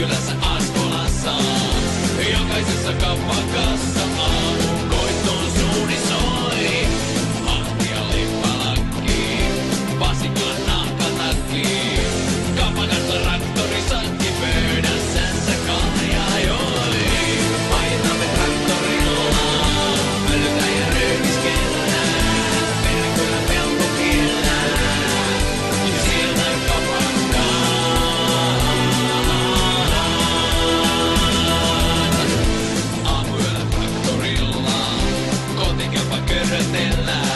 You listen. standing line.